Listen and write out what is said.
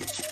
time.